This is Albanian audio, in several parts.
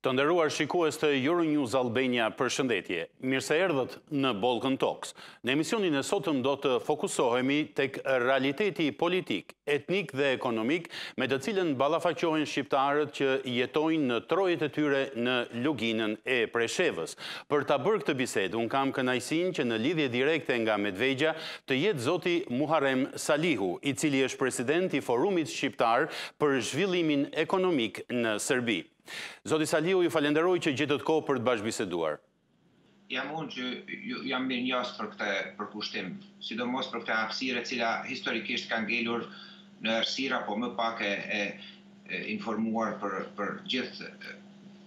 Të nderuar shikues të Euronews Albania, përshëndetje. Mirë se erdhët në Balkan Talks. Në emisionin e sotëm do të fokusohemi tek realiteti politik, etnik dhe ekonomik me të cilën ballafaqohen shqiptarët që jetojnë në trojet e tyre në Luginën e Preshevës. Për ta bërë këtë bisedë, unë kam kënaqësinë që në lidhje direkte nga Medvegja të jetë zoti Muharrem Salihu, i cili është president i Forumit Shqiptar për Zhvillimin Ekonomik në Serbi. Zoti Salihu, ju falenderoj që gjetët kohë për të bashkëbiseduar. Jam unë që jam mirënjohës për këtë përkushtim, sidomos për këtë hapësirë e cila historikisht ka ngelur në errësirë apo më pak e informuar për për gjithë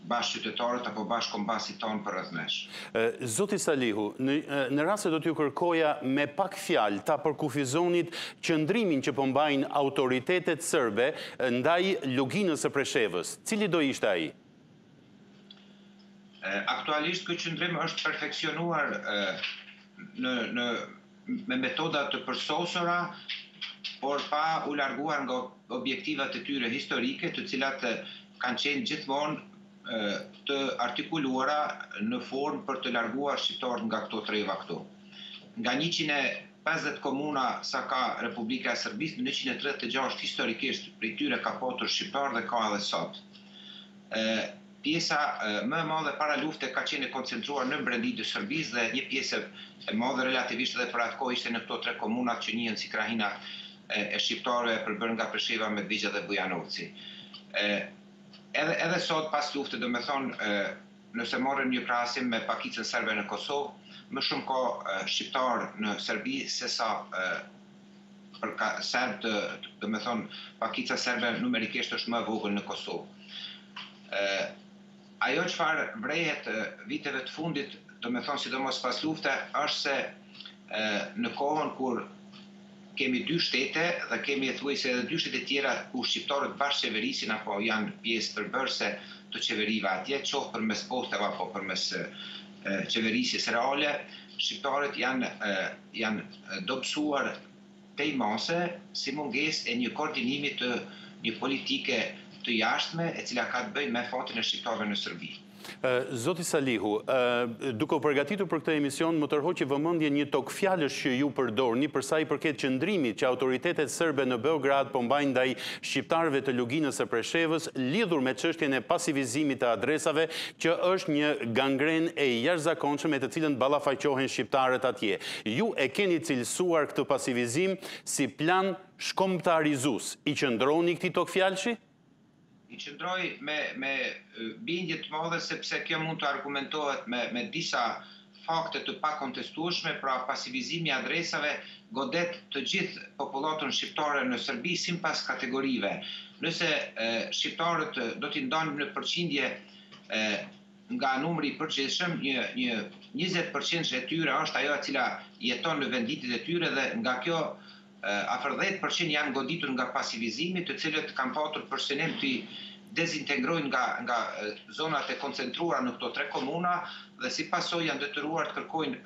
bashkëqytetarët apo bashkëkombasit tonë përreth nesh. Zoti Salihu, në në rast se do t'ju kërkoja me pak fjalë ta përkufizonit qëndrimin që po mbajnë autoritetet serbe ndaj Luginës së Preshevës, cili do ishte ai? Aktualisht ky qëndrim është perfeksionuar me metoda të përsosura, por pa u larguar nga objektivat e tyre historike, të cilat kanë qenë gjithmonë të artikuluara në formë për të larguar shqiptarët nga këto treva këtu. Nga njëqind e Pesëdhjetë komuna sa ka Republika e Serbisë në njëqind e tridhjetë e gjashtë historikisht prej tyre ka patur shqiptarë dhe ka edhe sot. Pjesa më e madhe para lufte ka qenë e koncentruar në brendi të Serbisë dhe një pjesë e madhe relativisht edhe për atë kohë ishte në këto tre komunat që njihen si krahinat e shqiptarëve e përbërë nga Presheva, Medvegja dhe Bujanovci. Edhe edhe sot pas lufte domethënë Nëse marrim një krahasim me pakicën serbe në Kosovë, më shumë ka shqiptarë në Serbi sesa serbë, domethënë pakica serbe numerikisht është më e vogël në Kosovë. Ajo çfarë vrehet viteve të fundit, domethënë sidomos pas lufte, është se në kohën kur Kemi dy shtete dhe kemi e thuajse edhe dy shtete tjera ku shqiptarët bashkëqeverisin apo janë pjesë përbërëse të qeverive atje, qoftë përmes posteve apo përmes qeverisjes reale. Shqiptarët janë janë dobësuar tej mase si mungesë e një koordinimi të një politike të jashtme e cila ka të bëjë me fatin e shqiptarëve në Serbi. Zoti Salihu, duke u përgatitur për këtë emision, më tërhoqi vëmendjen një togfjalësh që ju përdorni për sa i përket qëndrimit që autoritetet serbe në Beograd po mbajnë ndaj shqiptarëve të Luginës së Preshevës lidhur me çështjen e pasivizimit të adresave, që është një gangrenë e jashtëzakonshme me të cilën ballafaqohen shqiptarët atje. Ju e keni cilësuar këtë pasivizim si plan shkombëtarizues. I qëndroni këtij togfjalëshi? I qëndroj me me bindje të madhe sepse kjo mund të argumentohet me me disa fakte të pakontestueshme, pra pasivizimi i adresave godet të gjithë popullatën shqiptare në Serbi simpas kategorive. Nëse shqiptarët do t'i ndanim në përqindje nga numri i përgjithshëm, një një njëzet përqind e tyre është ajo e cila jeton në vendlindjet e tyre dhe nga kjo Afër dhjetë për qind janë goditur nga pasivizimi, të cilat kanë patur për synim t'i dezintegrojnë nga nga zonat e koncentruara në këto tre komuna dhe si pasojë janë detyruar të kërkojnë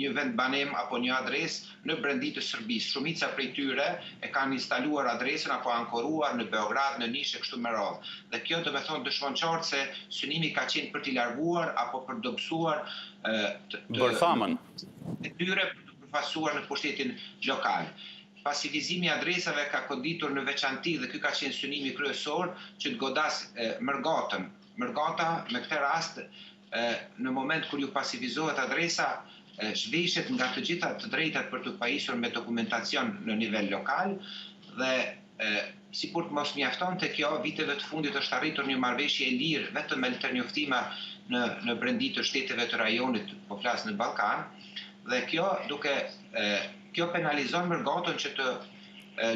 një vendbanim apo një adresë në brendi të Serbisë. Shumica prej tyre e kanë instaluar adresën apo ankoruar në Beograd, në Nish e kështu me radhë. Dhe kjo domethënë dëshmon qartë se synimi ka qenë për t'i larguar apo për të dobësuar bërthamën. përfaqësuar në pushtetin lokal. Pasivizimi i adresave ka goditur në veçanti dhe ky ka qenë synimi kryesor që të godasë mërgatën. Mërgata me këtë rast në moment kur iu pasivizohet adresa zhvishet nga të gjitha të drejtat për t'u pajisur me dokumentacion në nivel lokal dhe E, sikur të mos mjaftonte kjo, viteve të fundit është arritur një marrëveshje e lirë vetëm me letërnjoftima në në brendi të shteteve të rajonit, po flas në Ballkan, dhe kjo duke, kjo penalizon mërgatën që të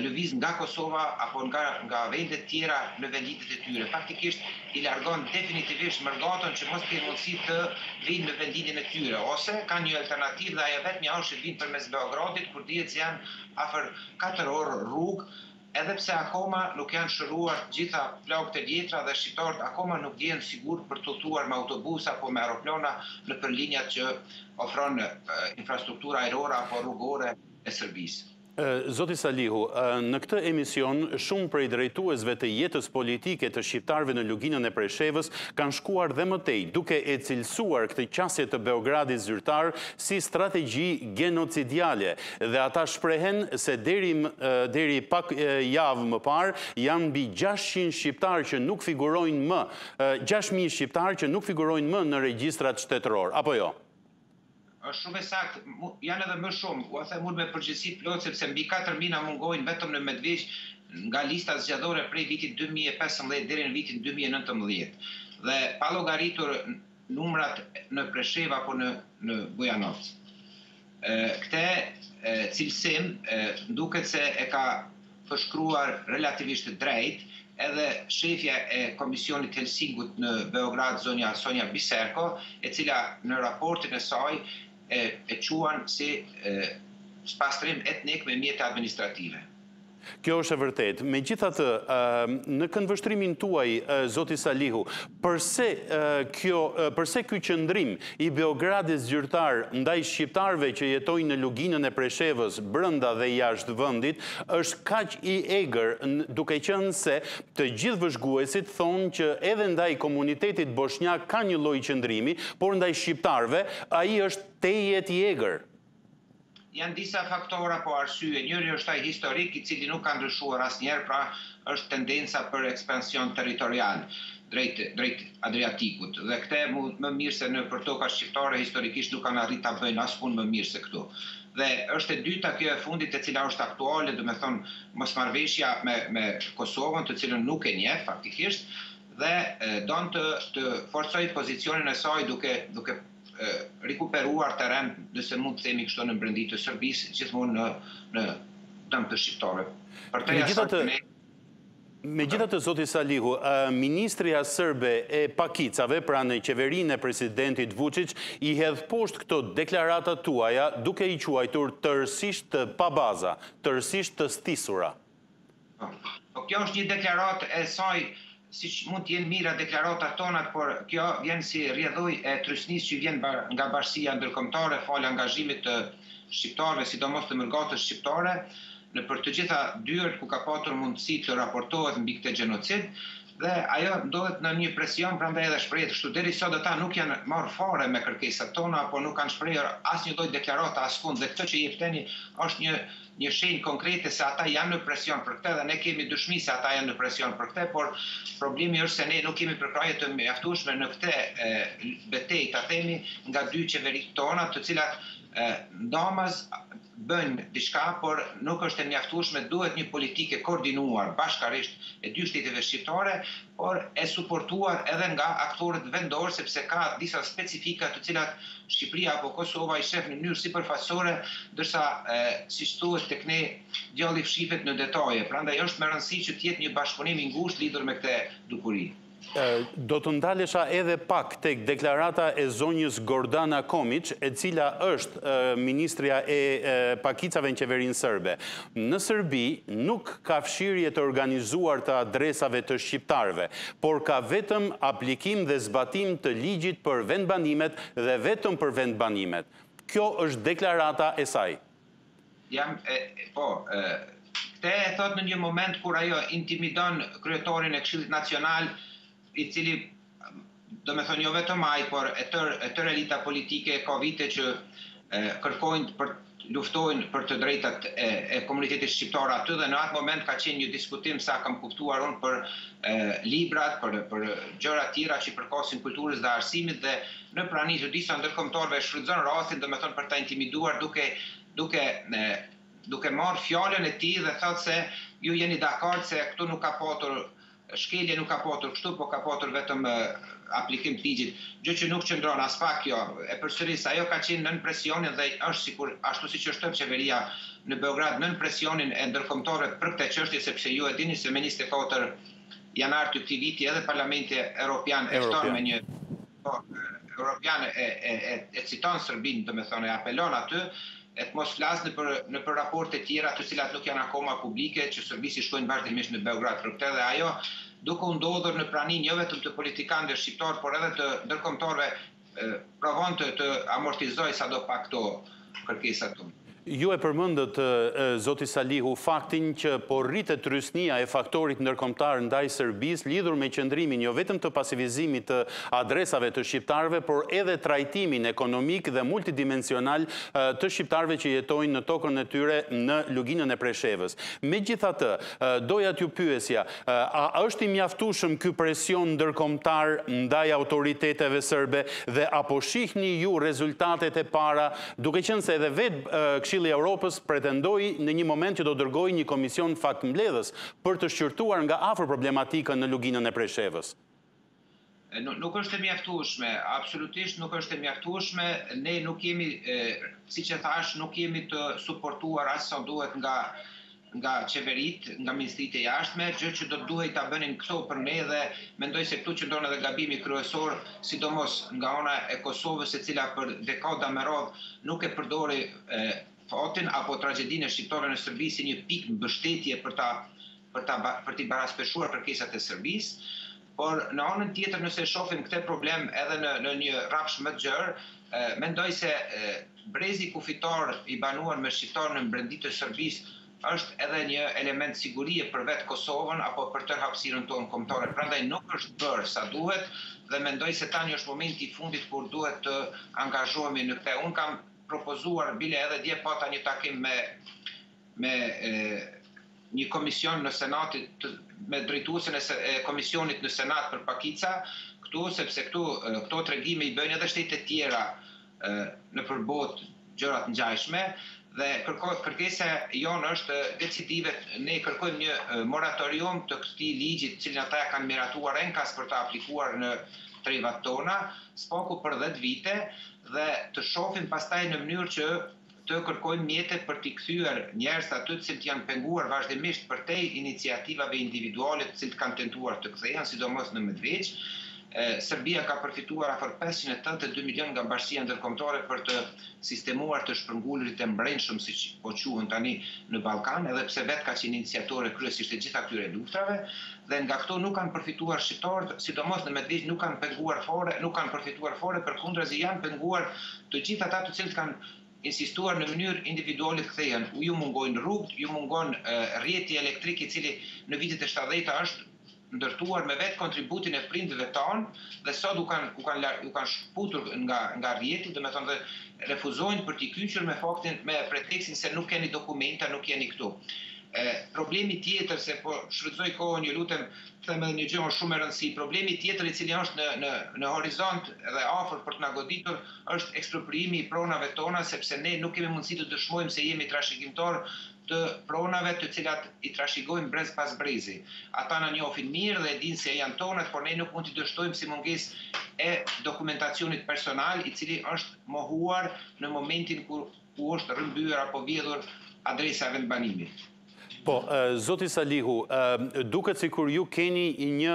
lëvizë nga Kosova apo nga nga vendet tjera në vendlindjet e tyre. Faktikisht i largon definitivisht mërgatën që mos të kenë mundësi të vijnë në vendlindjen e tyre, ose kanë një alternativë dhe ajo vetmja është që të vijnë përmes Beogradit kur dihet se janë afër katër orë rrugë edhe pse akoma nuk janë shëruar gjitha plagët e vjetra dhe shqiptarët akoma nuk ndjehen të sigurt për të udhëtuar me autobusë apo me aeroplana nëpër linjat që ofron infrastruktura ajrore apo rrugore e Serbisë. Zoti Salihu, në këtë emision shumë prej drejtuesve të jetës politike të shqiptarëve në Luginën e Preshevës kanë shkuar dhe më tej, duke e cilësuar këtë qasje të Beogradit zyrtar si strategji genocidiale, Dhe ata shprehen se deri deri pak javë më parë janë mbi gjashtëqind shqiptarë që nuk figurojnë më, gjashtë mijë shqiptarë që nuk figurojnë më në regjistrat shtetërorë, apo jo? Është shumë e saktë. Janë edhe më shumë, ua them unë me përgjegjësi të plotë sepse mbi katër mijë na mungojnë vetëm në Medvegjë nga lista zgjedhore prej vitit dy mijë e pesëmbëdhjetë deri në vitin dy mijë e nëntëmbëdhjetë. Dhe pa llogaritur numrat në Preshevë apo në në Bujanoc. Këtë cilësim duket se e ka përshkruar relativisht drejt edhe shefja e Komisionit të Helsingut në Beograd zonja Sonja Biserko, e cila në raportin e saj e quan si spastrim etnik me mjete administrative. Kjo është e vërtetë. Megjithatë, në këndvështrimin tuaj, zoti Salihu, përse kjo, përse ky qëndrim i Beogradit zyrtar ndaj shqiptarëve që jetojnë në Luginën e Preshevës, brenda dhe jashtë vendit, është kaq i egër, duke qenë se të gjithë vëzhguesit thonë që edhe ndaj komunitetit boshnjak ka një lloj qëndrimi, por ndaj shqiptarëve ai është tejet i egër? Janë disa faktorë apo arsye, njëri është ai historik, i cili nuk ka ndryshuar asnjëherë, pra është tendenca për ekspansion territorial drejt drejt Adriatikut dhe këtë më mirë se nëpër tokat shqiptare historikisht nuk kanë arrit ta bëjnë askund më mirë se këtu. Dhe është e dyta kjo e fundit e cila është aktuale, domethënë mosmarrëveshja me me Kosovën, të cilën nuk e njeh faktikisht dhe don të të forcojë pozicionin e saj duke duke rikuperuar terren, nëse mund të themi kështu në brendi të Serbisë, gjithmonë në në dëm të shqiptarëve. Për të Megjithatë, Megjithatë zoti Salihu, ministrja serbe e pakicave pra në qeverinë e presidentit Vuçiç i hedh poshtë këto deklarata tuaja duke i quajtur tërësisht të pabaza, tërësisht të stisura. Po kjo është një deklaratë e saj, siç mund të jenë mijëra deklaratat tonat, por kjo vjen si rrjedhojë e trysnisë që vjen nga bashkësia ndërkombëtare falë angazhimit të shqiptarëve, sidomos të mërgatës shqiptare, nëpër të gjitha dyert ku ka patur mundësi të raportohet mbi këtë gjenocid dhe ajo ndodhet nën një presion prandaj edhe shprehet kështu. Deri sot ata nuk janë marrë fare me kërkesat tona apo nuk kanë shprehur asnjë lloj deklarate askund dhe këtë që jepteni është një një shenjë konkrete se ata janë në presion për këtë dhe ne kemi dëshmi se ata janë në presion për këtë, por problemi është se ne nuk kemi përkrahje të mjaftueshme në këtë betejë, ta themi, nga dy qeveritë tona, të cilat ndamas bëjnë diçka, por nuk është e mjaftueshme, duhet një politikë e koordinuar bashkarisht e dy shteteve shqiptare, por e suportuar edhe nga aktorët vendorë sepse ka disa specifika të cilat Shqipëria apo Kosova i shef në mënyrë sipërfaqësore ndërsa siç thuhet tek ne djalli fshifet në detaje, prandaj është me rëndësi që të jetë një bashkëpunim i ngushtë lidhur me këte dukuri. Do të ndalesha edhe pak tek deklarata e zonjës Gordana Komiç e cila është ministrja e pakicave në qeverinë sërbe. Në Sërbi nuk ka fshirje të organizuar të adresave të shqiptarëve, por ka vetëm aplikim dhe zbatim të ligjit për vendbanimet dhe vetëm për vendbanimet. Kjo është deklarata e saj. Jam e, po, e, këtë e thotë në një moment kur ajo intimidon kryetorin e Këshillit Nacional i cili, domethënë jo vetëm ai, por e tërë e tërë elita politike ka vite që kërkojnë për luftojnë për të drejtat e, e komunitetit shqiptar aty dhe në atë moment ka qenë një diskutim sa kam kuptuar unë për e, librat, për për gjëra tjera që i përkasin kulturës dhe arsimit dhe në prani të disa ndërkombëtarëve shfrytëzon rastin domethënë për ta intimiduar duke duke e, duke marrë fjalën e tij dhe thotë se ju jeni dakord se këtu nuk ka patur Shkelje nuk ka patur kështu, por ka patur vetëm aplikim të ligjit, gjë që nuk qëndron aspak kjo. E përsëris se, ajo ka qenë nën presionin dhe është sikur ashtu siç është tërë qeveria në Beograd nën presionin e ndërkombëtarëve për këtë çështje, sepse ju e dini se me njëzet e katër janar të këtij viti edhe Parlamenti Evropian e fton me një Po, Europian e, e, e, e citon Sërbinë, do me thonë, e apelon aty, e të mos flasë nëpër, nëpër raporte tjera të cilat nuk janë akoma publike, që Sërbisë i shkojnë vazhdimisht në Beograd për këte dhe ajo duke u ndodhur në prani jo vetëm të politikanëve shqiptarë, por edhe të ndërkombëtarëve provon të, të amortizojë sado pak këto kërkesat tona. Ju e përmendët, zoti Salihu, faktin që po rritet trysnia e faktorit ndërkombëtar ndaj Sërbisë lidhur me qëndrimin jo vetëm të pasivizimit të adresave të shqiptarëve, por edhe trajtimin ekonomik dhe multidimensional të shqiptarëve që jetojnë në tokën e tyre në Luginën e Preshevës. Megjithatë, doja t'ju pyesja, A është i mjaftueshëm ky presion ndërkombëtar ndaj autoriteteve sërbe dhe a po shihni ju rezultatet e para, duke qenë se edhe vetë Këshilli i Europës pretendoi në një moment që do dërgojë një komision faktmbledhës për të shqyrtuar nga afër problematikën në Luginën e Preshevës? Nuk është e mjaftueshme, absolutisht nuk është e mjaftueshme. Ne nuk jemi, siç e thashë, nuk jemi të suportuar aq sa duhet nga nga qeveritë, nga ministritë e jashtme, gjë që do të duhej ta bënin këto për ne dhe mendoj se këtu qëndron edhe gabimi kryesor, sidomos nga ana e Kosovës e cila për dekada me radhë nuk e përdori fatin apo tragjedinë e shqiptarëve në Sërbi si një pikë mbështetje për ta për ta për t'i baraspeshuar kërkesat e Serbisë, por në anën tjetër nëse shofim këtë problem edhe në në një rrafsh më të gjerë, mendoj se brezi kufitar i banuar me shqiptarë në brendi të Serbisë është edhe një element sigurie për vetë Kosovën apo për tërë hapësirën tonë kombëtare, prandaj nuk është bërë sa duhet dhe mendoj se tani është momenti i fundit kur duhet të angazhohemi në këtë. Unë kam propozuar, bile edhe dje pata një takim me me një komision në senat me drejtuesen e komisionit në senat për pakica këtu sepse këtu këto tregime i bëjnë edhe shtete tjera nëpër botë gjëra të ngjajshme dhe kërkesa jonë është decidive ne kërkojmë një moratorium të këtij ligji të cilin ata e kanë miratuar enkas për ta aplikuar në trevat tona së paku për 10 vite dhe të shofim pastaj në mënyrë që të kërkojmë mjete për t'i kthyer njerëzit aty të cilët janë penguar vazhdimisht përtej iniciativave individuale të cilët kanë tentuar të kthehen, sidomos në Medvegjë. Serbia ka përfituar afër pesëqind e tetëdhjetë e dy milionë nga bashkësia ndërkombëtare për të sistemuar të shpërngulurit e mbrendshëm siç po quhen tani në Ballkan, edhe pse vetë ka qenë iniciatore kryesisht e gjithë atyre luftrave dhe nga këto nuk kanë përfituar shqiptarët, sidomos në Medvegjë nuk kanë penguar fare, nuk kanë përfituar fare, përkundrazi janë penguar të gjithë ata të cilët kanë insistuar në mënyrë individuale të kthehen, u mungojnë rrugët, u mungon rrjeti elektrik i cili në vitet e shtatëdhjeta është ndërtuar me vetëkontributin e prindëve tanë dhe sot u kanë u kanë u kanë shkëputur nga nga rrjeti, domethënë dhe refuzojnë për t'i kyçur me faktin me pretekstin se nuk keni dokumenta, nuk jeni këtu. Problemi tjetër se po shfrytëzoj kohën ju lutem të them edhe një gjë më shumë me rëndësi, problemi tjetër i cili është në horizont dhe afër për të na goditur është ekspropriimi i pronave tona sepse ne nuk kemi mundësi të dëshmojmë se jemi trashëgimtarë të pronave të cilat i trashëgojmë brez pas brezi. Ata na njofin mirë dhe e dinë se janë tonat por ne nuk mund t'i dështojmë si mungesë e dokumentacionit personal i cili është mohuar në momentin kur u është rrëmbyer apo vjedhur adresa e vendbanimit. Po, zoti Salihu, duket sikur ju keni një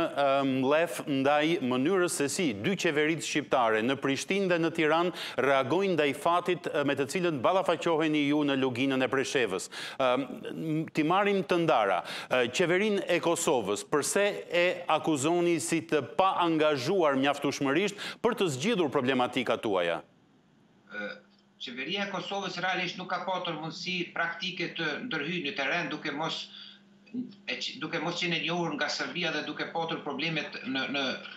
mllef ndaj mënyrës se si dy qeveritë shqiptare në Prishtinë dhe në Tiranë reagojnë ndaj fatit me të cilën ballafaqoheni ju në Luginën e Preshevës. T'i marrim të ndara. Qeverinë e Kosovës përse e akuzoni si të paangazhuar mjaftueshmërisht për të zgjidhur problematikat tuaja? Qeveria e Kosovës realisht nuk ka patur mundësi praktike të ndërhyjë në terren duke mos duke mos qenë e njohur nga Serbia dhe duke patur problemet në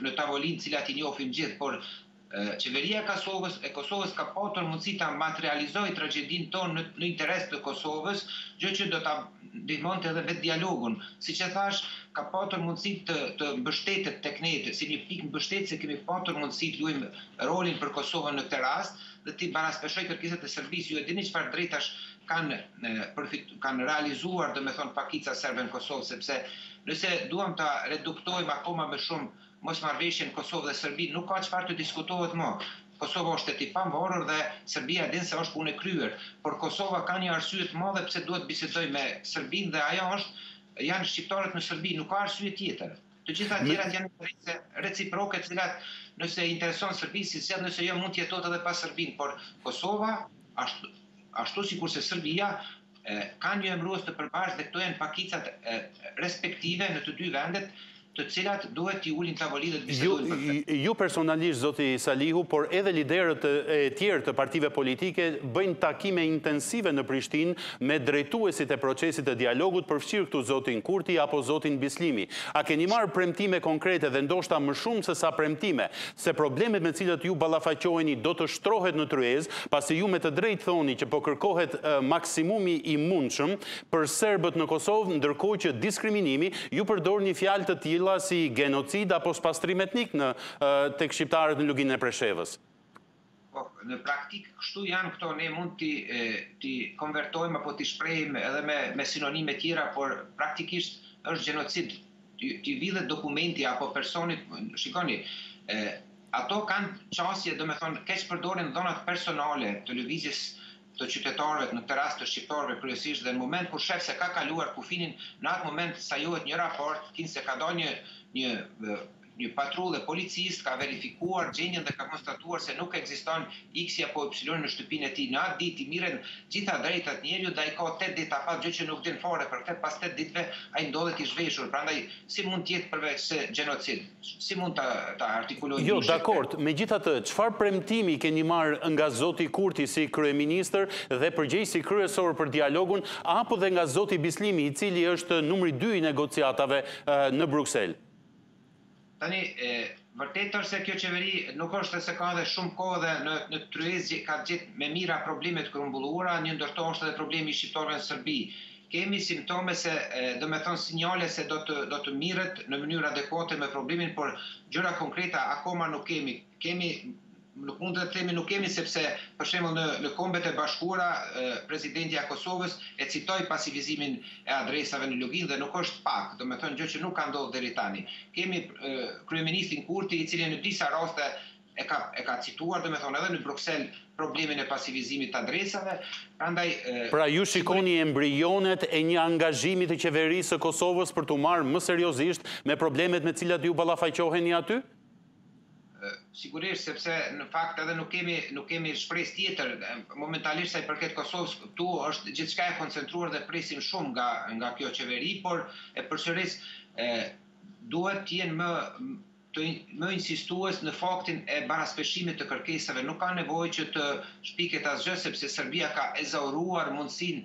në tavolinë të cilat i njohim të gjithë, por Qeveria e Kosovës e Kosovës ka patur mundësi ta materializojë tragjedinë tonë në në interes të Kosovës, gjë që do ta ndihmonte edhe vetë dialogun. Siç e thashë, ka patur mundësi të të mbështetet tek ne, si një pikë mbështetëse kemi patur mundësi të luajmë rolin për Kosovën në këtë rast, dhe t'i barazpeshojë kërkesat e Serbisë, ju e dini çfarë të drejtash kanë përfitu, kanë realizuar domethënë pakica serbe në Kosovë, sepse nëse duam ta reduktojmë akoma më shumë mosmarrëveshjen Kosovë dhe Serbi, nuk ka çfarë të diskutohet më. Kosova është shtet i pamvarur dhe Serbia e din se është punë e kryer, por Kosova ka një arsye të madhe pse duhet të bisedojë me Serbinë dhe ajo është janë shqiptarët në Serbi, nuk ka arsye tjetër. Të gjitha tjerat janë interese reciproke të cilat nëse i intereson Serbisë, se nëse jo mund të jetohet edhe pa Serbinë por Kosova ashtu ashtu sikurse Serbia kanë një emërues të përbashkët dhe këto janë pakicat respektive në të dy vendet të cilat duhet t'i ulin në tavolinë dhe të bisedojnë për këtë. Ju personalisht zoti Salihu, por edhe liderët e tjerë të partive politike bëjnë takime intensive në Prishtinë me drejtuesit e procesit të dialogut, përfshirë këtu zotin Kurti apo zotin Bislimi, a keni marrë premtime konkrete dhe ndoshta më shumë se sa premtime, se problemet me të cilat ju ballafaqoheni do të shtrohet në tryezë, pasi ju me të drejtë thoni që po kërkohet maksimumi i mundshëm për serbët në Kosovë, ndërkohë që diskriminimi, ju përdorni fjalë të tilla si genocid apo spastrim etnik në tek shqiptarët në Luginën e Preshevës. Po në praktikë kështu janë këto ne mund t'i t'i konvertojmë apo t'i shprehim edhe me me sinonime tjera por praktikisht është gjenocid t'i vidhet dokumenti apo personit shikoni e, ato kanë qasje domethonë keqpërdorin të dhonat personale të lëvizjes të qytetarëve në këtë rast të shqiptarëve kryesisht dhe në moment kur shef se ka kaluar kufinin në atë moment sajohet një raport kinse ka dalë një një Një patrullë e policisë ka verifikuar gjendjen dhe ka konstatuar se nuk ekziston X-i apo Y-i në shtëpinë e tij. Në atë ditë i mirren gjitha drejtat njeriut dhe ai ka tetë ditë afat, gjë që nuk din fare për këtë, pas tetë ditëve ai ndodhet i zhveshur, prandaj si mund të jetë përveçse gjenocid? Si mund ta ta artikulojmë një gjë këtë? Jo, dakord, megjithatë, çfarë premtimi keni marrë nga zoti Kurti si kryeministër dhe përgjegjësi kryesor për dialogun apo dhe nga zoti Bislimi i cili është numri dy i negociatave në Bruksel? Tani, e vërtetë është se kjo qeveri nuk është se ka dhe shumë kohë dhe në në tryezë gje, ka gjetë me mijëra probleme të grumbulluara, një ndër to është edhe problemi i shqiptarëve në Serbi. Kemi simptome se, e, domethënë sinjale se do të do të mirret në mënyrë adekuate me problemin, por gjëra konkreta akoma nuk kemi. Kemi Nuk mund të themi nuk kemi sepse, për shembull, në Kombet e Bashkuara, presidentja e Kosovës e citoi pasivizimin e adresave në Luginë dhe nuk është pak, domethënë gjë që nuk ka ndodhur deri tani. Kemi kryeministrin Kurti, i cili në disa raste e ka e ka cituar, domethënë edhe në Bruksel, problemin e pasivizimit të adresave, prandaj. Pra ju shikoni embrionet e një angazhimi të Qeverisë së Kosovës për t'u marrë më seriozisht me problemet me të cilat ju ballafaqoheni aty? Sigurisht, sepse në fakt edhe nuk kemi nuk kemi shpresë tjetër momentalisht sa i përket Kosovës, këtu është gjithçka e koncentruar dhe presim shumë nga nga kjo qeveri, por e përsëris e, duhet të jenë më të më insistues në faktin e baraspeshimit të kërkesave. Nuk ka nevojë që të shpiket asgjë sepse Serbia ka ezauruar mundësinë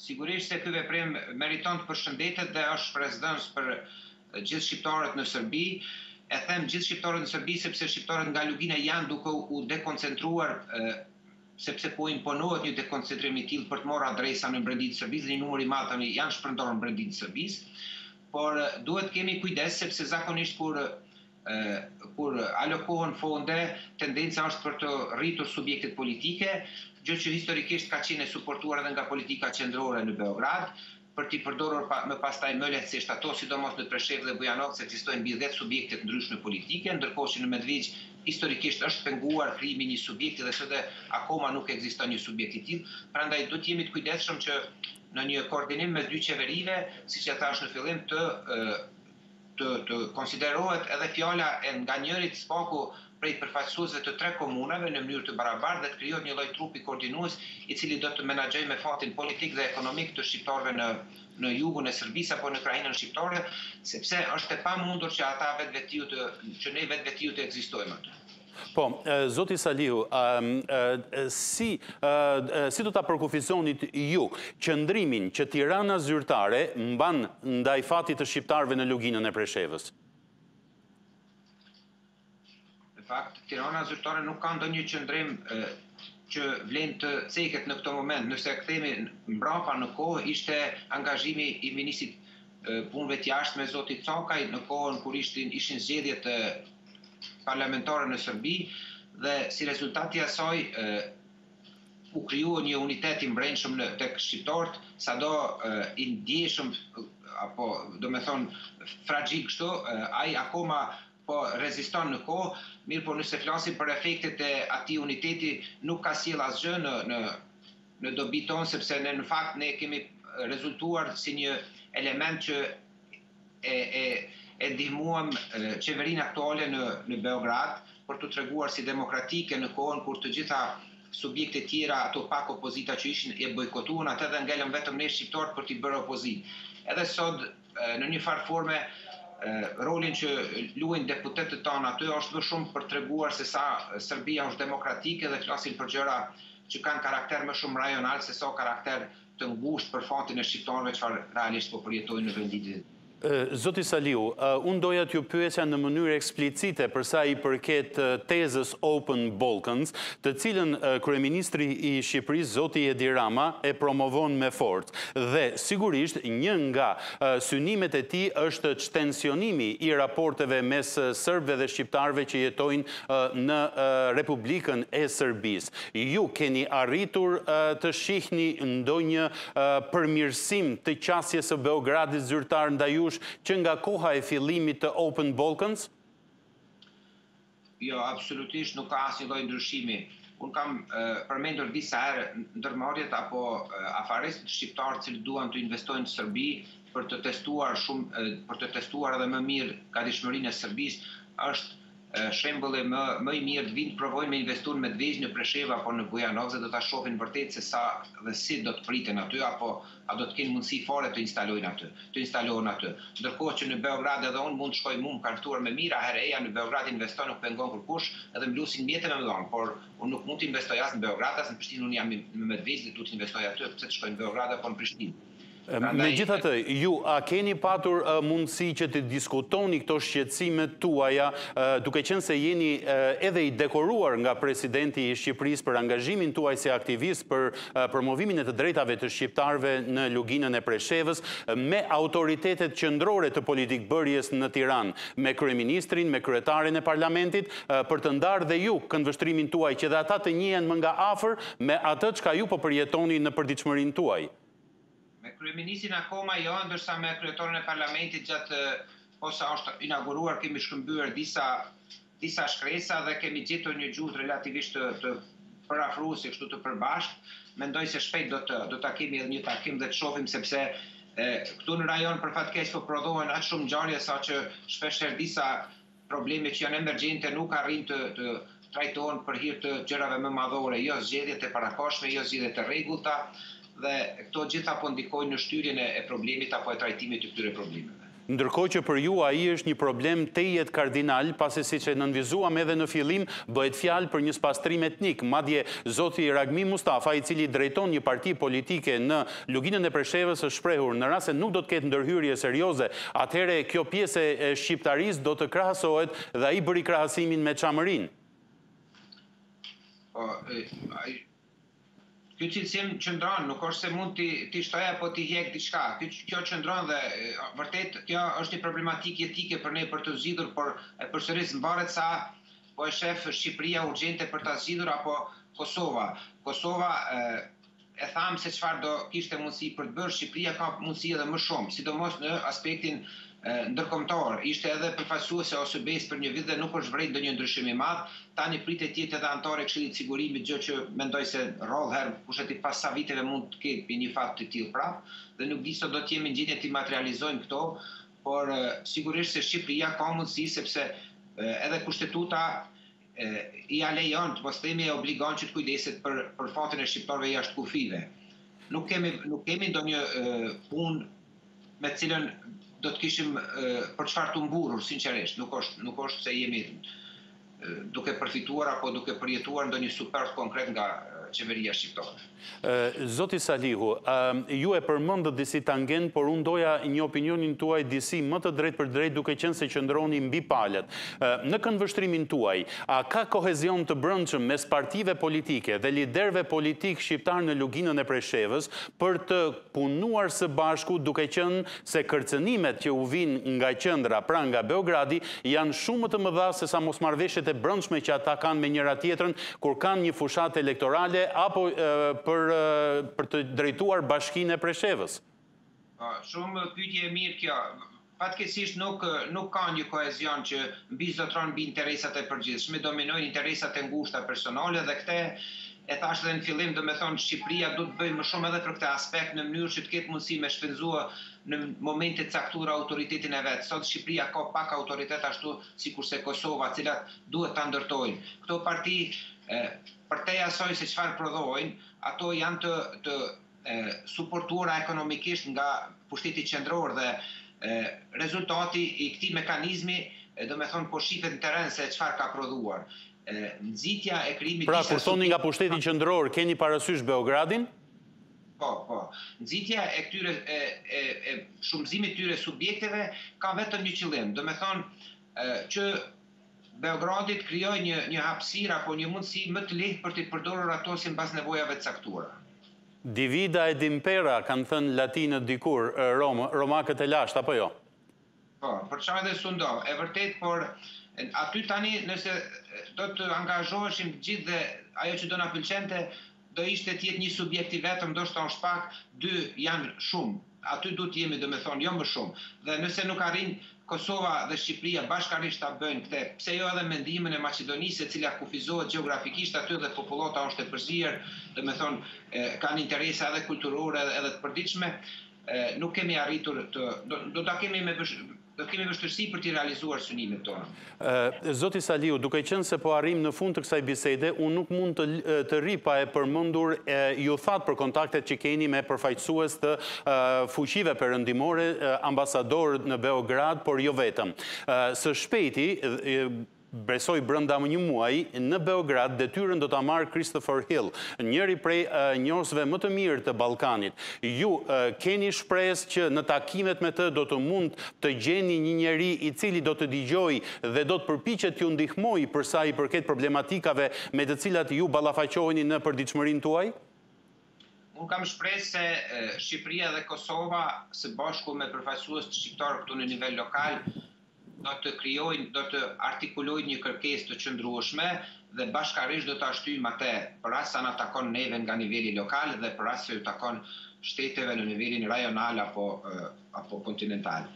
Sigurisht se ky veprim meriton të përshëndetet dhe është shpresëdhënës për gjithë shqiptarët në Serbi. E them gjithë shqiptarët në Serbi sepse shqiptarët nga Lugina janë duke u dekoncentruar sepse po imponohet një dekoncentrim i tillë për të marrë adresa në brendinë e Serbisë dhe një numër i madh tani janë shpërndarë në brendi të Serbisë. Por duhet të kemi kujdes sepse zakonisht kur kur alokohen fonde, tendenca është për të rritur subjektet politike, gjë që historikisht ka qenë e suportuar edhe nga politika qendrore në Beograd, për t'i përdorur më pastaj më lehtësisht ato, sidomos në Preshevë dhe Bujanoc ekzistojnë mbi dhjetë subjekte të ndryshme politike, ndërkohë që në Medvegjë historikisht është penguar krijimi i një subjekti dhe sot akoma nuk ekziston një subjekt i tillë, prandaj duhet të jemi të kujdesshëm që në një koordinim mes dy qeverive, siç e thashë në fillim, të të konsiderohet edhe fjala e nga njërit së paku prej përfaqësuesve të tre komunave në mënyrë të barabartë dhe të krijohet një lloj trupi koordinues i cili do të menaxhojë me fatin politik dhe ekonomik të shqiptarëve në në jugun e Serbisë apo në krahinën shqiptare sepse është e pamundur që ata vetvetiu të që ne vetvetiu të ekzistojmë aty. Po, zoti Salihu, si si do ta përkufizonit ju qëndrimin që Tirana zyrtare mban ndaj fatit të shqiptarëve në Luginën e Preshevës? Në fakt, Tirana zyrtare nuk ka ndonjë qëndrim që vlen të ceket në këtë moment. Nëse kthehemi mbrapa në kohë, ishte angazhimi i ministrit Punëve të Jashtme, zoti Cakaj, në kohën kur ishin zgjedhjet parlamentare në Serbi dhe si rezultat i asaj u krijua një unitet i mbrendshëm në tek shqiptarët, sado i ndjeshëm apo domethënë fragjil kështu, ai akoma po reziston në kohë, mirëpo nëse flasim për efektet e atij uniteti nuk ka sjellë asgjë në në në dobi tonë sepse në në fakt ne kemi rezultuar si një element që e ndihmuam qeverinë aktuale në Beograd për t'u treguar si demokratike në kohën kur të gjitha subjektet tjera, ato pak opozita që ishin, e bojkotuan atë dhe ngelëm vetëm ne shqiptarët për t'i bërë opozitë. Edhe sot, në një farë forme, rolin që luajnë deputetët tanë aty është më shumë për të treguar se sa Serbia është demokratike dhe flasin për gjëra që kanë karakter më shumë rajonal se sa karakter të ngushtë për fatin e shqiptarëve çfarë realisht po përjetojnë në vendin. Zoti Saliu, unë doja t'ju pyesja në mënyrë eksplicite për sa i përket tezës Open Balkans, të cilën kryeministri i Shqipërisë, zoti Edi Rama, e promovon me forcë. Dhe, sigurisht, një nga synimet e tij është çtensionimi i raporteve mes serbëve dhe shqiptarëve që jetojnë në Republikën e Serbisë. Ju keni arritur të shihni ndonjë përmirësim të qasjes së Beogradit zyrtar ndaj jush që nga koha e fillimit të Open Balkans? Jo, absolutisht nuk ka asnjë lloj ndryshimi. Unë kam përmendur disa herë ndërmarrjet apo afaristët shqiptarë të cilët duan të investojnë në Serbi për të testuar shumë për të testuar edhe më mirë gatishmërinë e Serbisë është shembulli më i mirë të vijnë të provojnë me investu në Medvegjë në Preshevë apo në Bujanoc dhe do ta shohin vërtetë se sa dhe si do të priten aty apo a do të kenë mundësi fare të instalojnë aty të instalohen aty ndërkohë që në Beograd edhe unë mund të shkoj mu më kanë ftuar me mijra herë eja në Beograd investo nuk pengon kurkush edhe më lusin mjete me m'dhonë por unë nuk mund të investoj as në Beograd as në Prishtinë unë jam Medvegjë dhe duhet të investoj aty pse të shkoj në Beograd apo në Prishtinë Megjithatë, ju a keni patur mundësi që t'i diskutoni këto shqetësimet tuaja, duke qenë se jeni edhe i dekoruar nga Presidenti i Shqipërisë për angazhimin tuaj si aktivist për promovimin e të drejtave të shqiptarëve në Luginën e Preshevës, me autoritetet qendrore të politikëbërjes në Tiranë, me kryeministrin, me kryetaren e Parlamentit, për të ndarë dhe ju këndvështrimin tuaj, që dhe ata të njihen më nga afër me atë çka ju po përjetoni në përditshmërinë tuaj? Me kryeministrin akoma jo, ndërsa me kryetoren e Parlamentit gjatë posa është inauguruar kemi shkëmbyer disa disa shkresa dhe kemi gjetur një gjuhë relativisht të të përafruese kështu të përbashkët. Mendoj se shpejt do të do ta kemi edhe një takim dhe të shohim sepse këtu në rajon për fat keq po prodhohen aq shumë ngjarje saqë shpeshherë disa Probleme që janë emergjente nuk arrijnë të të trajtohen për hir të gjërave më madhore, jo zgjedhjet e parakohshme, jo zgjedhjet e rregullta dhe këto gjitha po ndikojnë në shtyrjen e problemit apo e trajtimit të këtyre problemeve. Ndërkohë që për ju ai është një problem tejet kardinal, pasi siç e nënvizuam edhe në fillim, bëhet fjalë për një spastrim etnik, madje zoti Ragmi Mustafa, i cili drejton një parti politike në Luginën e Preshevës është shprehur, në rast se nuk do të ketë ndërhyrje serioze, atëherë kjo pjesë e shqiptarisë do të krahasohet dhe ai bëri krahasimin me Çamërinë. Po, ai, ky cilësim qëndron, nuk është se mund t'i t'i shtojë apo t'i hjekë diçka. Ky kjo qëndron dhe vërtet kjo është një problematikë jetike për ne për të zgjidhur, por e përsëris varet sa po e shef Shqipëria urgjente për ta zgjidhur apo Kosova. Kosova E thamë se çfarë do kishte mundësi për të bërë, Shqipëria ka mundësi edhe më shumë, sidomos në aspektin ndërkombëtar. Ishte edhe përfaqësuese e OSBE-së për një vit dhe nuk është vrejt ndonjë ndryshim i madh. Tani pritet të jetë edhe anëtare e Këshillit të Sigurimit, gjë që mendoj se rrallë herë kushedi pas sa viteve mund të ketë një fat të tillë prapë dhe nuk di sa do të jemi në gjendje t'i materializojmë këto, por sigurisht se Shqipëria ka mundësi sepse edhe Kushtetuta ia lejon, të mos themi e obligon që të kujdeset për për fatin e shqiptarëve jashtë kufijve. Nuk kemi nuk kemi ndonjë punë me të cilën do të kishim për çfarë të mburrur sinqerisht, nuk është nuk është se jemi duke përfituar apo duke përjetuar ndonjë suport konkret nga qeveria shqiptare. Zoti Salihu, ju e përmendët disi tangent, por unë doja një opinionin tuaj disi më të drejtpërdrejtë duke qenë se qëndroni mbi palët. Në këndvështrimin tuaj, a ka kohezion të brendshëm mes partive politike dhe liderëve politikë shqiptarë në Luginën e Preshevës për të punuar së bashku duke qenë se kërcënimet që u vijnë nga qendra pra nga Beogradi janë shumë më të mëdha se sa mosmarrëveshjet e brendshme që ata kanë me njëra-tjetrën kur kanë një fushatë elektorale apo për për të drejtuar bashkinë e Preshevës? Shumë pyetje e mirë kjo. Fatkeqësisht nuk nuk ka një kohezion që mbizotëron mbi interesat e përgjithshme, dominojnë interesat e ngushta personale dhe këtë e thashë edhe në fillim, domethënë Shqipëria duhet të bëjë më shumë edhe për këtë aspekt në mënyrë që të ketë mundësi me shpenzue në momente të caktuara autoritetin e vet. Sot Shqipëria ka pak autoritet ashtu sikurse Kosova, të cilat duhet ta ndërtojnë. Këto parti përtej asaj se çfarë prodhojnë, ato janë të të e suportuara ekonomikisht nga pushteti qendror dhe rezultati i këtij mekanizmi domethënë po shifet në terren se çfarë ka prodhuar. Nxitja e krijimit Pra kur thoni nga pushteti qendror keni parasysh Beogradin? Po, po. Nxitja e këtyre e shumëzimit të këtyre subjekteve ka vetëm një qëllim, domethënë që Beogradi t'krijojë një një hapësirë apo një mundësi më të lehtë për t'i përdorur ato simbas nevojave të caktuara. Divida et impera, kanë thënë latinët dikur, Romë, romakët e lashtë, apo jo? Po, përça edhe sundo, e vërtetë, por aty tani nëse do të angazhoheshim të gjithë dhe ajo që do na pëlqente, Do ishte, të jetë një subjekt i vetëm, ndoshta është pak, dy janë shumë. Aty duhet të jemi domethënë, jo më shumë. Dhe nëse nuk arrijnë Kosova dhe Shqipëria bashkarisht ta bëjnë këtë, pse jo edhe me ndihmën e Maqedonisë e cila kufizohet gjeografikisht aty dhe popullata është e përzier, domethënë kanë interesa edhe kulturore edhe të përditshme, nuk kemi arritur të, do ta kemi me, Do të kemi vështirësi për t'i realizuar synimet tona. Zoti Salihu, duke qenë se po arrijmë në fund të kësaj bisede, unë nuk mund të rri pa e përmendur ju thatë për kontaktet që keni me përfaqësues të fuqive perëndimore, ambasadorë në Beograd, por jo vetëm. Së shpejti, Besoj brenda një muaji në Beograd detyrën do ta marrë Christopher Hill, njëri prej njohësve më të mirë të Ballkanit. Ju keni shpresë që në takimet me të do të mund të gjeni një njeri i cili do të dëgjojë dhe do të përpiqet t'ju ndihmojë përsa i përket problematikave me të cilat ju ballafaqoheni në përditshmërinë tuaj? Unë kam shpresë se Shqipëria dhe Kosova së bashku me përfaqësues të shqiptarë këtu në nivel lokal do të krijojnë, do të artikulojnë një kërkesë të qëndrueshme dhe bashkarisht do ta shtyjmë atë, për aq sa na takon neve nga niveli lokal dhe për aq sa ju takon shteteve në nivelin rajonal apo apo kontinental.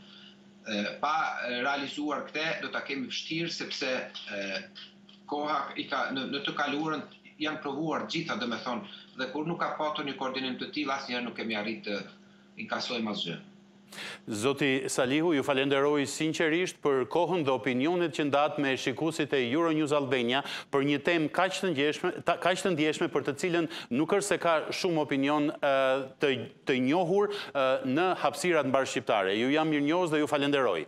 Pa realizuar këtë, do ta kemi vështirë sepse koha i ka, në në të kaluarën janë provuar të gjitha, domethënë, dhe kur nuk ka patur një koordinim të tillë, asnjëherë nuk kemi arritë të inkasojmë asgjë. Zoti Salihu, ju falenderoj sinqerisht për kohën dhe opinionet që ndatë me shikuesit e Euronews Albania për një temë kaq të ndjeshme për të cilën nuk është se ka shumë opinion të njohur në hapësirat mbarëshqiptare. Ju jam mirënjohës dhe ju falenderoj.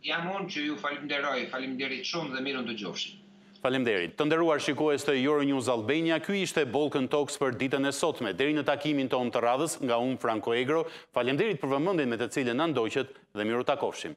Jam unë që ju falënderoj, faleminderit shumë dhe mirudëgjofshim. Faleminderit. Të nderuar shikues të Euronews Albania, ky ishte Balkan Talks për ditën e sotme. Deri në takimin tonë të radhës, nga unë Franko Egro, faleminderit për vëmendjen me të cilën na ndoqët dhe mirutakofshim.